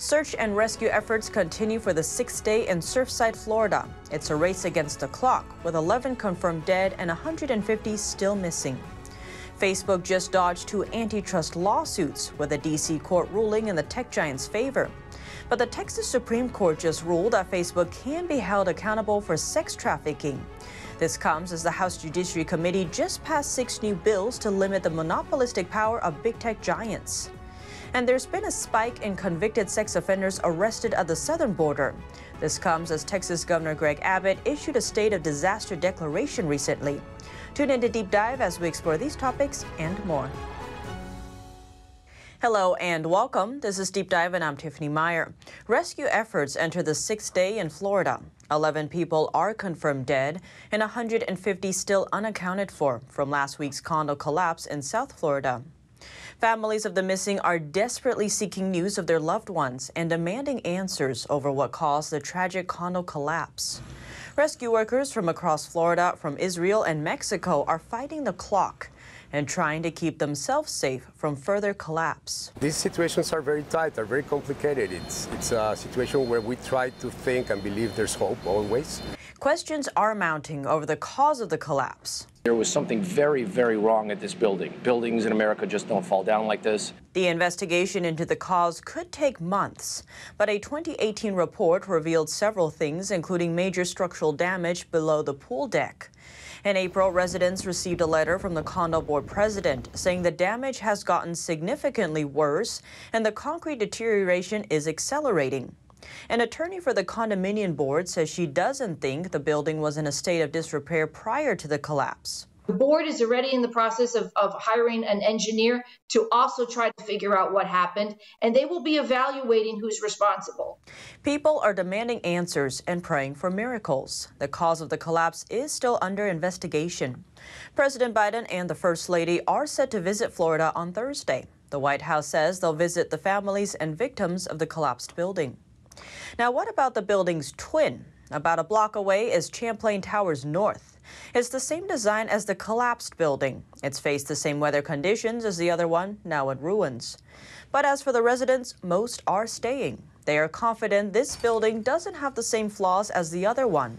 Search and rescue efforts continue for the sixth day in Surfside, Florida. It's a race against the clock, with 11 confirmed dead and 150 still missing. Facebook just dodged two antitrust lawsuits, with a D.C. court ruling in the tech giant's favor. But the Texas Supreme Court just ruled that Facebook can be held accountable for sex trafficking. This comes as the House Judiciary Committee just passed six new bills to limit the monopolistic power of big tech giants. And there's been a spike in convicted sex offenders arrested at the southern border. This comes as Texas Governor Greg Abbott issued a state of disaster declaration recently. Tune in to Deep Dive as we explore these topics and more. Hello and welcome. This is Deep Dive and I'm Tiffany Meier. Rescue efforts enter the sixth day in Florida. 11 people are confirmed dead and 150 still unaccounted for from last week's condo collapse in South Florida. Families of the missing are desperately seeking news of their loved ones and demanding answers over what caused the tragic condo collapse. Rescue workers from across Florida, from Israel and Mexico are fighting the clock and trying to keep themselves safe from further collapse. These situations are very tight, are very complicated. It's, it's a situation where we try to think and believe there's hope always. Questions are mounting over the cause of the collapse. There was something very, very wrong at this building. Buildings in America just don't fall down like this. The investigation into the cause could take months, but a 2018 report revealed several things, including major structural damage below the pool deck. In April, residents received a letter from the condo board president saying the damage has gotten significantly worse and the concrete deterioration is accelerating. An attorney for the condominium board says she doesn't think the building was in a state of disrepair prior to the collapse. The board is already in the process of, of hiring an engineer to also try to figure out what happened, and they will be evaluating who's responsible. People are demanding answers and praying for miracles. The cause of the collapse is still under investigation. President Biden and the First Lady are set to visit Florida on Thursday. The White House says they'll visit the families and victims of the collapsed building. Now, what about the building's twin? About a block away is Champlain Towers North. It's the same design as the collapsed building. It's faced the same weather conditions as the other one, now in ruins. But as for the residents, most are staying. They are confident this building doesn't have the same flaws as the other one.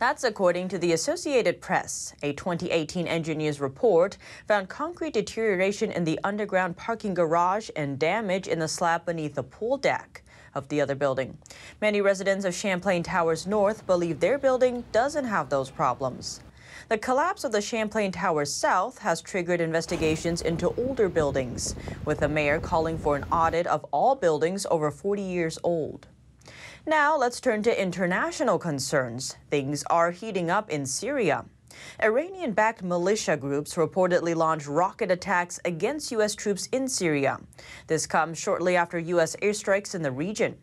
That's according to the Associated Press. A 2018 engineer's report found concrete deterioration in the underground parking garage and damage in the slab beneath the pool deck of the other building. Many residents of Champlain Towers North believe their building doesn't have those problems. The collapse of the Champlain Towers South has triggered investigations into older buildings, with the mayor calling for an audit of all buildings over 40 years old. Now let's turn to international concerns. Things are heating up in Syria. Iranian backed militia groups reportedly launched rocket attacks against U.S. troops in Syria. This comes shortly after U.S. airstrikes in the region.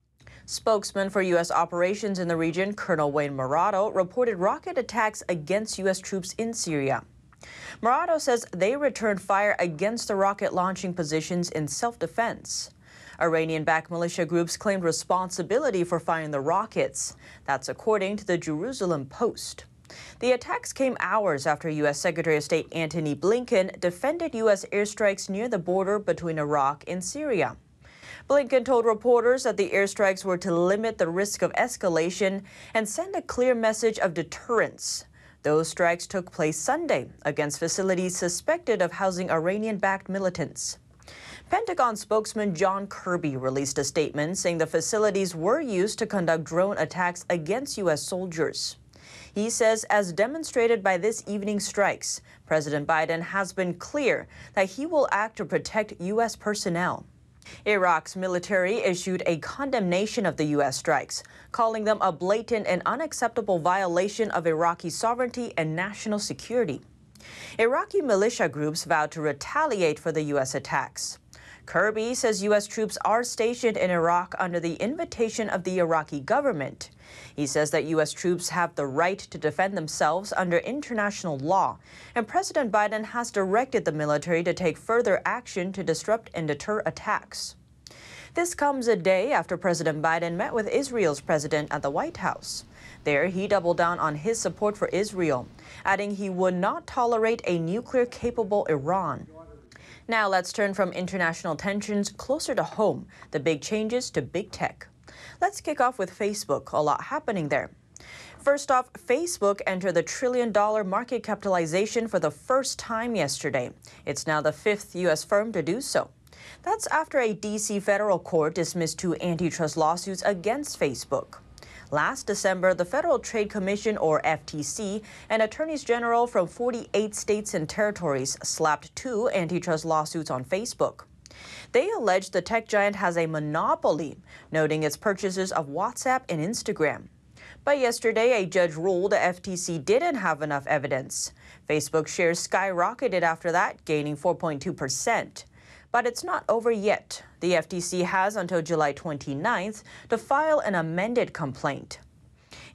Spokesman for U.S. operations in the region, Colonel Wayne Marotto, reported rocket attacks against U.S. troops in Syria. Marotto says they returned fire against the rocket launching positions in self defense. Iranian backed militia groups claimed responsibility for firing the rockets. That's according to the Jerusalem Post. The attacks came hours after U.S. Secretary of State Antony Blinken defended U.S. airstrikes near the border between Iraq and Syria. Blinken told reporters that the airstrikes were to limit the risk of escalation and send a clear message of deterrence. Those strikes took place Sunday against facilities suspected of housing Iranian backed militants. Pentagon spokesman John Kirby released a statement saying the facilities were used to conduct drone attacks against U.S. soldiers. He says, as demonstrated by this evening's strikes, President Biden has been clear that he will act to protect U.S. personnel. Iraq's military issued a condemnation of the U.S. strikes, calling them a blatant and unacceptable violation of Iraqi sovereignty and national security. Iraqi militia groups vowed to retaliate for the U.S. attacks. Kirby says U.S. troops are stationed in Iraq under the invitation of the Iraqi government. He says that U.S. troops have the right to defend themselves under international law, and President Biden has directed the military to take further action to disrupt and deter attacks. This comes a day after President Biden met with Israel's president at the White House. There, he doubled down on his support for Israel, adding he would not tolerate a nuclear capable Iran. Now let's turn from international tensions closer to home, the big changes to big tech. Let's kick off with Facebook, a lot happening there. First off, Facebook entered the trillion dollar market capitalization for the first time yesterday. It's now the fifth U.S. firm to do so. That's after a D.C. federal court dismissed two antitrust lawsuits against Facebook. Last December, the Federal Trade Commission, or FTC, and attorneys general from 48 states and territories slapped two antitrust lawsuits on Facebook. They allege the tech giant has a monopoly, noting its purchases of WhatsApp and Instagram. But yesterday, a judge ruled the FTC didn't have enough evidence. Facebook shares skyrocketed after that, gaining 4.2%. But it's not over yet. The FTC has until July 29th to file an amended complaint.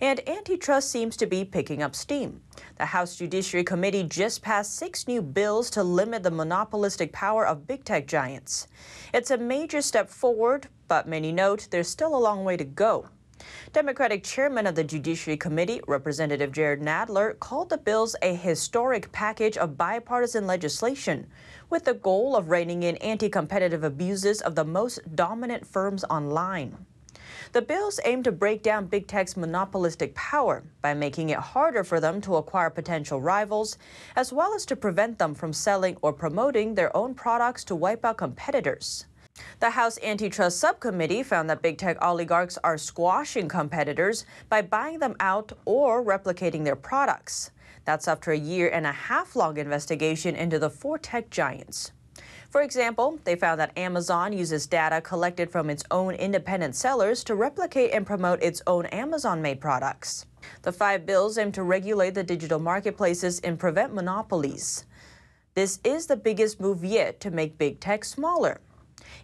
And antitrust seems to be picking up steam. The House Judiciary Committee just passed six new bills to limit the monopolistic power of big tech giants. It's a major step forward, but many note there's still a long way to go. Democratic chairman of the Judiciary Committee, Representative Jerrold Nadler, called the bills a historic package of bipartisan legislation with the goal of reining in anti competitive abuses of the most dominant firms online. The bills aim to break down big tech's monopolistic power by making it harder for them to acquire potential rivals, as well as to prevent them from selling or promoting their own products to wipe out competitors. The House Antitrust Subcommittee found that big tech oligarchs are squashing competitors by buying them out or replicating their products. That's after a year and a half long investigation into the four tech giants. For example, they found that Amazon uses data collected from its own independent sellers to replicate and promote its own Amazon made products. The five bills aim to regulate the digital marketplaces and prevent monopolies. This is the biggest move yet to make big tech smaller.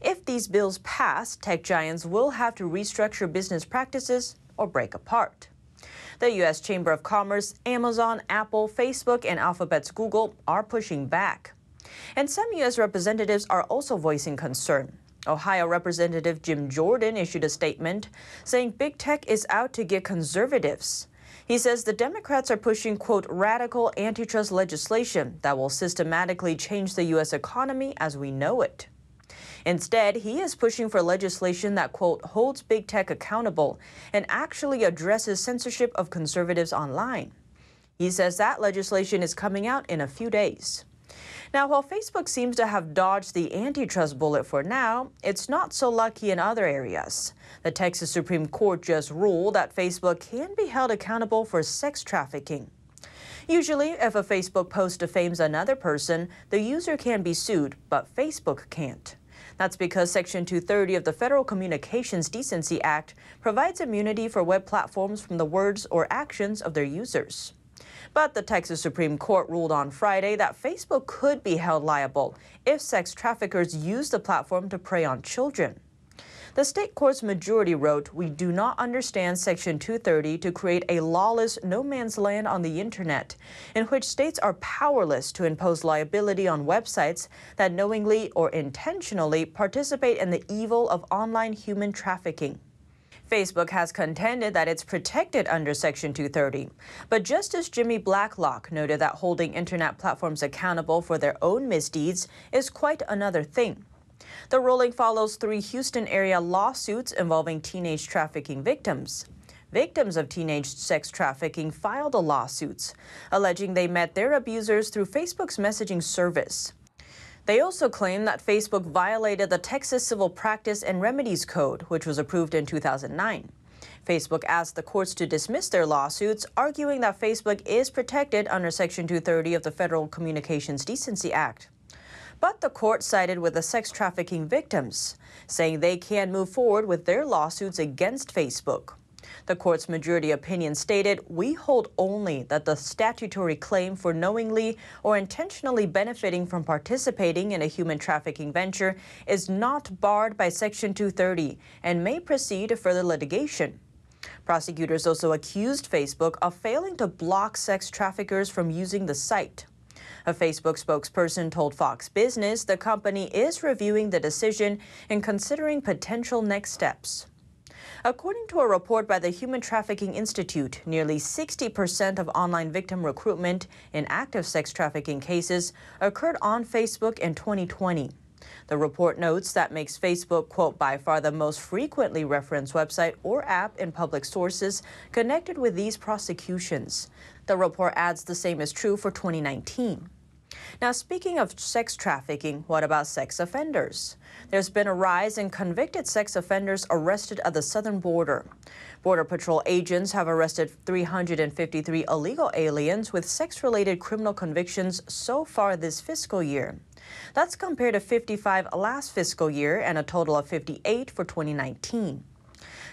If these bills pass, tech giants will have to restructure business practices or break apart. The U.S. Chamber of Commerce, Amazon, Apple, Facebook, and Alphabet's Google are pushing back. And some U.S. representatives are also voicing concern. Ohio Representative Jim Jordan issued a statement saying big tech is out to get conservatives. He says the Democrats are pushing, quote, radical antitrust legislation that will systematically change the U.S. economy as we know it. Instead, he is pushing for legislation that, quote, holds big tech accountable and actually addresses censorship of conservatives online. He says that legislation is coming out in a few days. Now, while Facebook seems to have dodged the antitrust bullet for now, it's not so lucky in other areas. The Texas Supreme Court just ruled that Facebook can be held accountable for sex trafficking. Usually, if a Facebook post defames another person, the user can be sued, but Facebook can't. That's because Section 230 of the Federal Communications Decency Act provides immunity for web platforms from the words or actions of their users. But the Texas Supreme Court ruled on Friday that Facebook could be held liable if sex traffickers use the platform to prey on children. The state court's majority wrote, We do not understand Section 230 to create a lawless no man's land on the Internet, in which states are powerless to impose liability on websites that knowingly or intentionally participate in the evil of online human trafficking. Facebook has contended that it's protected under Section 230. But Justice Jimmy Blacklock noted that holding Internet platforms accountable for their own misdeeds is quite another thing. The ruling follows three Houston area lawsuits involving teenage trafficking victims. Victims of teenage sex trafficking filed the lawsuits, alleging they met their abusers through Facebook's messaging service. They also claim that Facebook violated the Texas Civil Practice and Remedies Code, which was approved in 2009. Facebook asked the courts to dismiss their lawsuits, arguing that Facebook is protected under Section 230 of the Federal Communications Decency Act. But the court sided with the sex trafficking victims, saying they can move forward with their lawsuits against Facebook. The court's majority opinion stated, We hold only that the statutory claim for knowingly or intentionally benefiting from participating in a human trafficking venture is not barred by Section 230 and may proceed to further litigation. Prosecutors also accused Facebook of failing to block sex traffickers from using the site. A Facebook spokesperson told Fox Business the company is reviewing the decision and considering potential next steps. According to a report by the Human Trafficking Institute, nearly 60% of online victim recruitment in active sex trafficking cases occurred on Facebook in 2020. The report notes that makes Facebook, quote, by far the most frequently referenced website or app in public sources connected with these prosecutions. The report adds the same is true for 2019. Now, speaking of sex trafficking, what about sex offenders? There's been a rise in convicted sex offenders arrested at the southern border. Border Patrol agents have arrested 353 illegal aliens with sex related criminal convictions so far this fiscal year. That's compared to 55 last fiscal year and a total of 58 for 2019.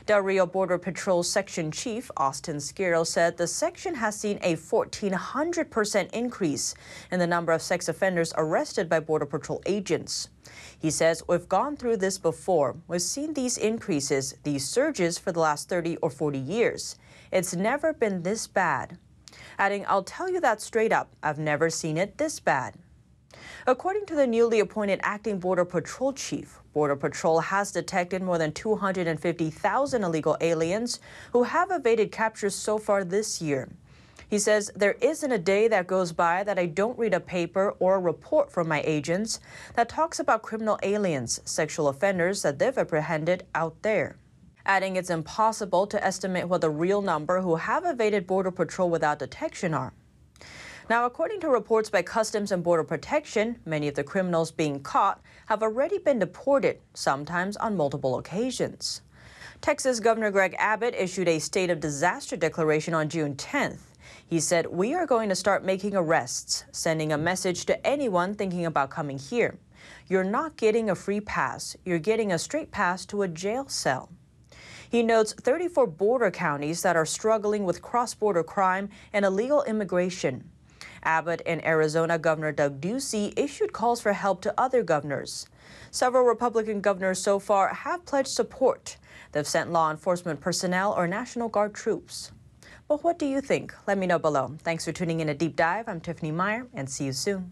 Del Rio Border Patrol Section Chief Austin Skero said the section has seen a 1,400% increase in the number of sex offenders arrested by Border Patrol agents. He says, We've gone through this before. We've seen these increases, these surges for the last 30 or 40 years. It's never been this bad. Adding, I'll tell you that straight up. I've never seen it this bad. According to the newly appointed acting Border Patrol chief, Border Patrol has detected more than 250,000 illegal aliens who have evaded capture so far this year. He says, There isn't a day that goes by that I don't read a paper or a report from my agents that talks about criminal aliens, sexual offenders that they've apprehended out there. Adding, it's impossible to estimate what the real number who have evaded Border Patrol without detection are. Now, according to reports by Customs and Border Protection, many of the criminals being caught have already been deported, sometimes on multiple occasions. Texas Governor Greg Abbott issued a state of disaster declaration on June 10th. He said, We are going to start making arrests, sending a message to anyone thinking about coming here. You're not getting a free pass, you're getting a straight pass to a jail cell. He notes 34 border counties that are struggling with cross border crime and illegal immigration. Abbott and Arizona Governor Doug Ducey issued calls for help to other governors. Several Republican governors so far have pledged support. They've sent law enforcement personnel or National Guard troops. But what do you think? Let me know below. Thanks for tuning in a deep dive. I'm Tiffany Meier, and see you soon.